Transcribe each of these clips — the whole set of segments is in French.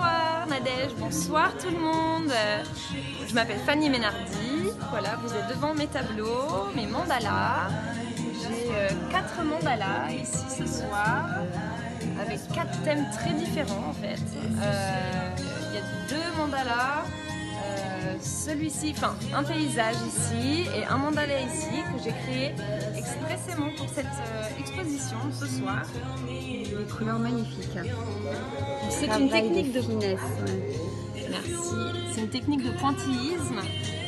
Nadège, bonsoir tout le monde. Je m'appelle Fanny Ménardi. Voilà, vous êtes devant mes tableaux, mes mandalas. J'ai euh, quatre mandalas ici ce soir avec quatre thèmes très différents en fait. Euh, Il y a deux mandalas, celui-ci, enfin un paysage ici et un mandala ici que j'ai créé expressément pour cette euh, exposition ce soir. Des couleurs magnifiques. C'est une technique de finesse. ouais. Merci. C'est une technique de pointillisme.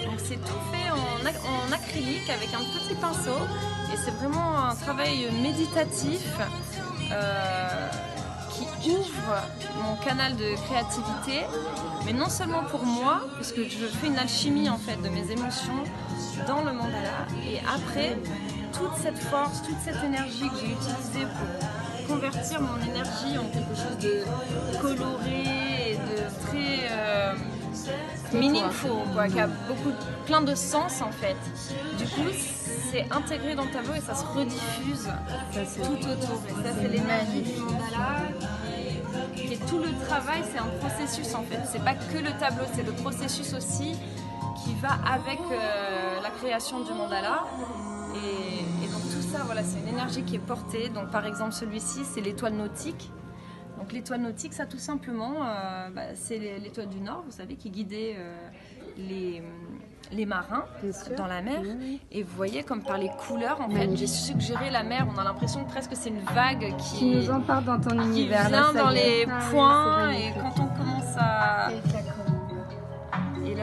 Donc c'est tout fait en acrylique avec un petit pinceau. Et c'est vraiment un travail méditatif euh, qui ouvre mon canal de créativité. Mais non seulement pour moi, puisque je fais une alchimie en fait de mes émotions dans le mandala. Et après, toute cette force, toute cette énergie que j'ai utilisée pour convertir mon énergie en quelque chose de coloré quoi, qui a beaucoup, plein de sens en fait. Du coup, c'est intégré dans le tableau et ça se rediffuse Ça, tout autour. Et ça, c'est l'énergie du mandala. est tout le travail, c'est un processus en fait. C'est pas que le tableau, c'est le processus aussi qui va avec euh, la création du mandala. Et, et donc tout ça, voilà, c'est une énergie qui est portée. Donc par exemple celui-ci, c'est l'étoile nautique. Donc l'étoile nautique, ça tout simplement, euh, bah, c'est l'étoile du Nord, vous savez, qui guidait euh, les, les marins dans la mer. Et vous voyez comme par les couleurs, en fait, j'ai suggéré la mer. On a l'impression que presque c'est une vague qui, Qui nous emporte dans ton qui univers. vient là, dans les Ah points. et quand on commence à...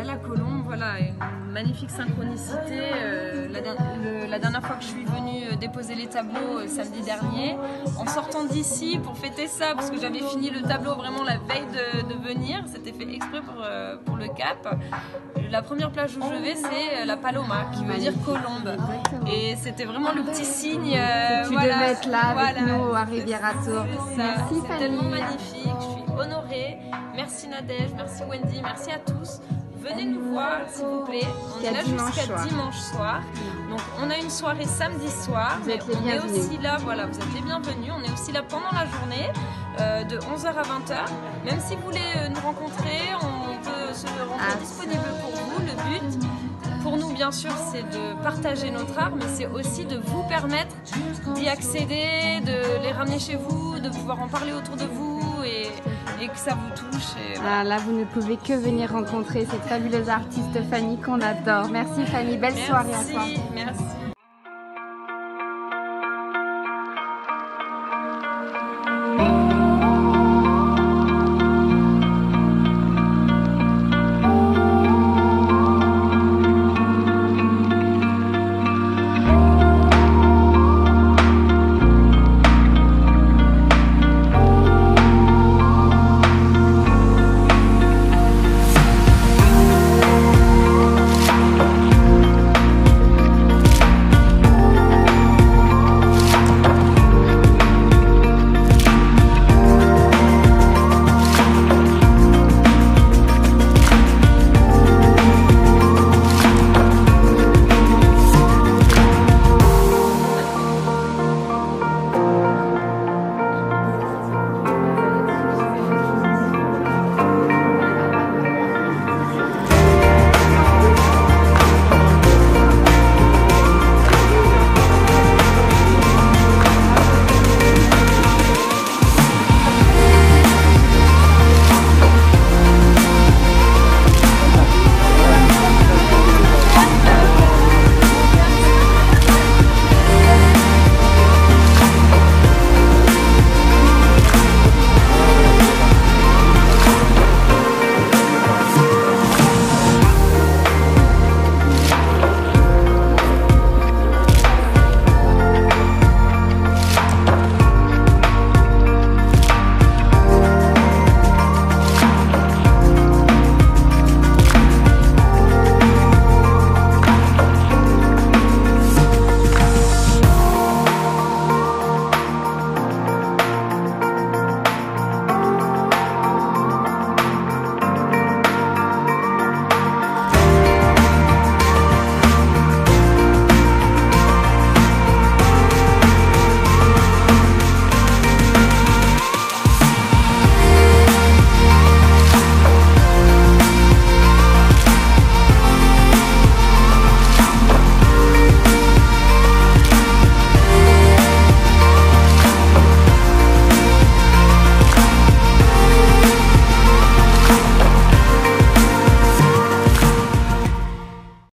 La colombe. Voilà, une magnifique synchronicité. Euh, la, der- le- la dernière fois que je suis venue euh, déposer les tableaux euh, samedi dernier, en sortant d'ici pour fêter ça, parce que j'avais fini le tableau vraiment la veille de, de venir, c'était fait exprès pour, euh, pour le cap. La première plage où je vais, c'est la Paloma, qui veut dire colombe. Et c'était vraiment le petit signe. tu voilà, devais être là avec nous à Riviera Tour. C'est tellement magnifique, je suis honorée. Merci Nadège, merci Wendy, merci à tous. Venez nous voir s'il vous plaît. On est là jusqu'à dimanche soir. Donc on a une soirée samedi soir, Vous mais on est aussi là, voilà, vous êtes les bienvenus. On est aussi là pendant la journée euh, de 11h à 20h. Même si vous voulez euh, nous rencontrer, on peut se rendre Ah. disponible pour vous. Le but pour nous, bien sûr, c'est de partager notre art, mais c'est aussi de vous permettre d'y accéder, de les ramener chez vous, de pouvoir en parler autour de vous et, et que ça vous touche. Et. Ah, là, vous ne pouvez que venir rencontrer cette fabuleuse artiste Fanny qu'on adore. Merci Fanny, belle soirée à toi. Merci, merci.